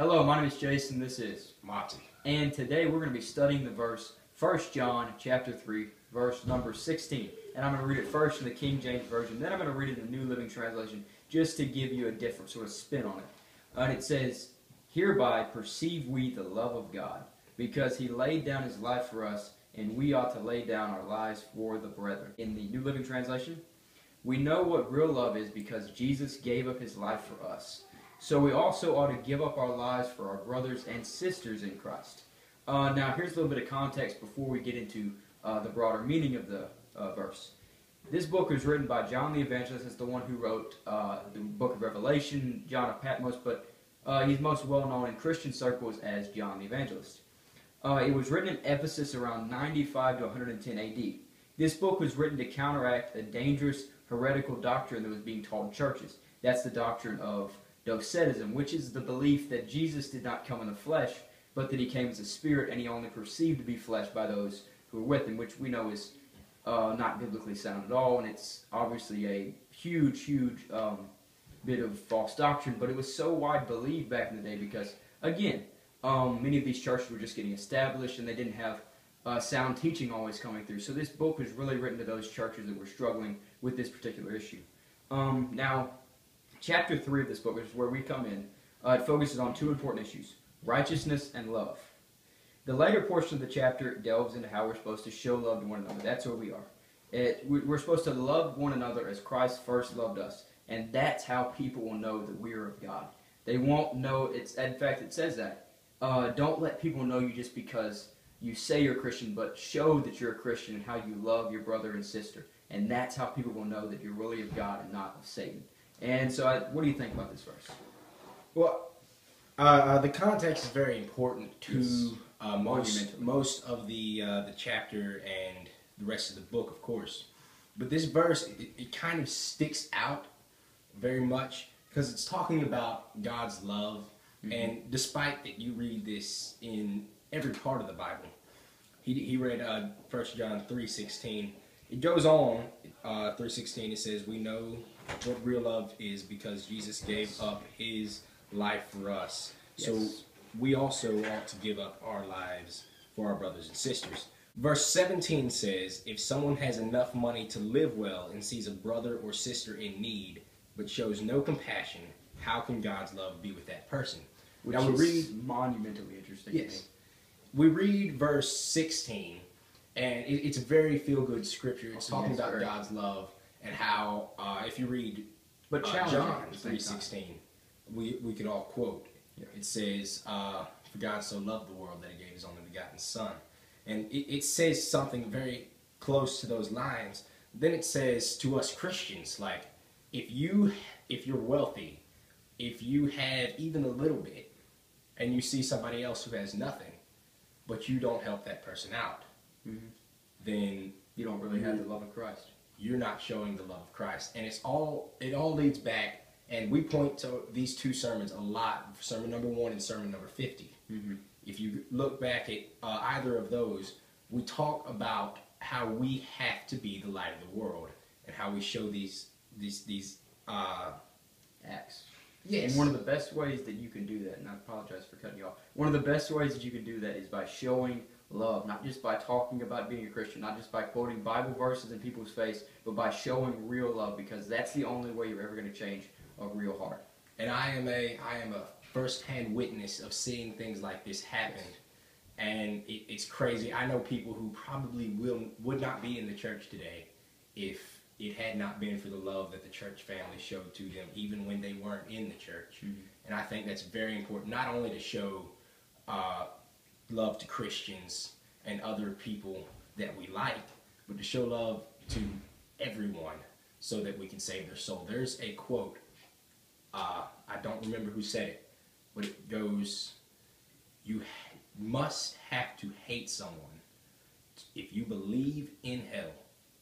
Hello, my name is Jason. This is Montie. and today we're going to be studying the verse 1 John chapter 3 verse number 16. And I'm going to read it first in the King James version, then I'm going to read it in the New Living Translation just to give you a different sort of spin on it. And it says, "Hereby perceive we the love of God, because he laid down his life for us, and we ought to lay down our lives for the brethren." In the New Living Translation, we know what real love is because Jesus gave up his life for us. So we also ought to give up our lives for our brothers and sisters in Christ. Uh, now, here's a little bit of context before we get into uh, the broader meaning of the uh, verse. This book was written by John the Evangelist. It's the one who wrote uh, the book of Revelation, John of Patmos, but uh, he's most well known in Christian circles as John the Evangelist. Uh, it was written in Ephesus around 95 to 110 AD. This book was written to counteract a dangerous heretical doctrine that was being taught in churches. That's the doctrine of Docetism, which is the belief that Jesus did not come in the flesh, but that he came as a spirit and he only perceived to be flesh by those who were with him, which we know is uh, not biblically sound at all, and it's obviously a huge, huge um, bit of false doctrine, but it was so wide believed back in the day because, again, um, many of these churches were just getting established and they didn't have uh, sound teaching always coming through. So this book was really written to those churches that were struggling with this particular issue. Um, now, chapter 3 of this book, which is where we come in, uh, it focuses on two important issues righteousness and love. The later portion of the chapter delves into how we're supposed to show love to one another. That's where we are. It, we- we're supposed to love one another as Christ first loved us, and that's how people will know that we are of God. They won't know. It's in fact it says that. Uh, don't let people know you just because you say you're a Christian, but show that you're a Christian and how you love your brother and sister, and that's how people will know that you're really of God and not of Satan. And so, I, what do you think about this verse? Well, uh, uh, the context is very important to Yes. uh, most most of the uh, the chapter and the rest of the book, of course. But this verse, it, it kind of sticks out very much because it's talking about God's love, Mhm. and despite that you read this in every part of the Bible, he he read uh, First John three sixteen. It goes on uh, three sixteen. It says, "We know what real love is because Jesus gave up His life for us. So we also ought to give up our lives for our brothers and sisters." Verse 17 says, If someone has enough money to live well and sees a brother or sister in need, but shows no compassion, how can God's love be with that person? Which Now we is monumentally interesting. Yes. We read verse 16, and it, it's a very feel good scripture. It's Oh, talking about very. God's love and how, uh, if you read But uh, John at the same time. 3.16, we, we could all quote. Yeah. It says, uh, For God so loved the world that he gave his only begotten Son. And it, it says something very close to those lines. Then it says to us Christians, like, if you if you're wealthy, if you have even a little bit, and you see somebody else who has nothing, but you don't help that person out, Mhm. then You don't really have the love of Christ. you're not showing the love of Christ. And it's all it all leads back and we point to these two sermons a lot, sermon number 1 and sermon number 50. Mm-hmm. If you look back at uh, either of those, we talk about how we have to be the light of the world and how we show these these these uh Acts. yes And one of the best ways that you can do that, and I apologize for cutting you off, one of the best ways that you can do that is by showing love, not just by talking about being a Christian, not just by quoting Bible verses in people's face, but by showing real love, because that's the only way you're ever going to change a real heart. and I am a I am a first-hand witness of seeing things like this happen, and it, it's crazy. I know people who probably will would not be in the church today if it had not been for the love that the church family showed to them, even when they weren't in the church. Mhm. And I think that's very important, not only to show uh, love to Christians and other people that we like, but to show love to everyone so that we can save their soul. There's a quote uh, I don't remember who said it, but it goes, "You must have to hate someone if you believe in hell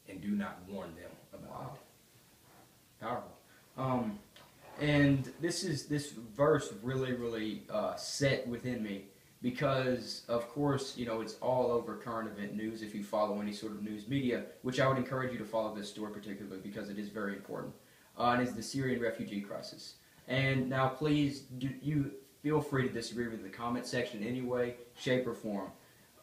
and do not warn them about Wow. Powerful. Um, and this is this verse really, really uh, set within me because, of course, you know it's all over current event news. If you follow any sort of news media, which I would encourage you to follow this story particularly because it is very important, uh, and is the Syrian refugee crisis. And now, please, do you feel free to disagree with the comment section in any way, shape, or form.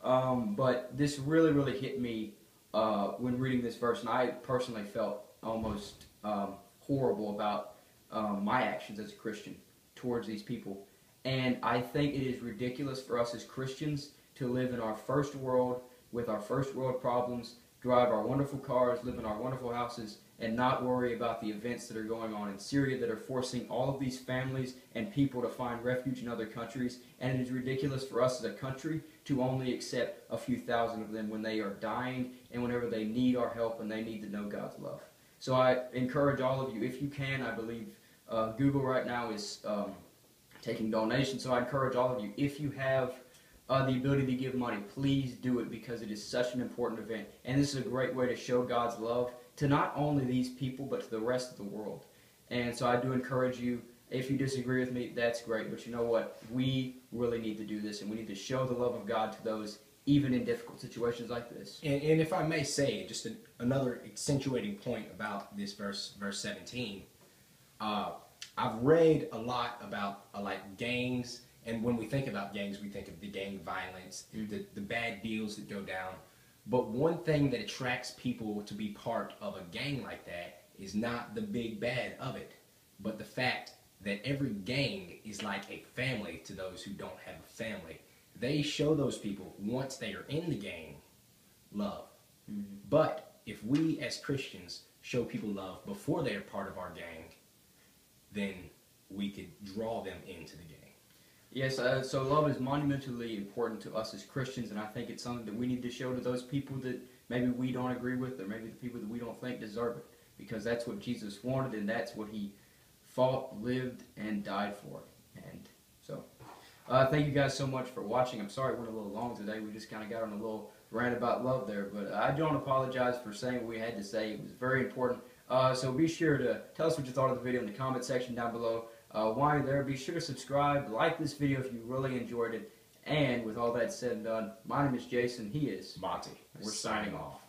Um, but this really, really hit me uh, when reading this verse, and I personally felt almost um, horrible about um, my actions as a Christian towards these people. And I think it is ridiculous for us as Christians to live in our first world with our first world problems, drive our wonderful cars, live in our wonderful houses, and not worry about the events that are going on in Syria that are forcing all of these families and people to find refuge in other countries. And it is ridiculous for us as a country to only accept a few thousand of them when they are dying and whenever they need our help and they need to know God's love. So I encourage all of you, if you can, I believe uh, Google right now is um, taking donations. So I encourage all of you, if you have uh, the ability to give money, please do it because it is such an important event. And this is a great way to show God's love to not only these people, but to the rest of the world. And so I do encourage you, if you disagree with me, that's great. But you know what? We really need to do this, and we need to show the love of God to those even in difficult situations like this. And, and if I may say, just a, another accentuating point about this verse, verse 17. Uh, I've read a lot about uh, like gangs, and when we think about gangs, we think of the gang violence, Mm. the, the bad deals that go down. But one thing that attracts people to be part of a gang like that is not the big bad of it, but the fact that every gang is like a family to those who don't have a family. They show those people once they are in the gang love. Mhm. But if we as Christians show people love before they are part of our gang, then we could draw them into the game. Yes, uh, so love is monumentally important to us as Christians, and I think it's something that we need to show to those people that maybe we don't agree with, or maybe the people that we don't think deserve it, because that's what Jesus wanted, and that's what He fought, lived, and died for. And so, uh, thank you guys so much for watching. I'm sorry it went a little long today. We just kind of got on a little rant about love there, but I don't apologize for saying what we had to say. It was very important. Uh, so be sure to tell us what you thought of the video in the comment section down below. Uh, while you're there, be sure to subscribe, like this video if you really enjoyed it. And with all that said and done, my name is Jason. He is. Montie, We're signing off.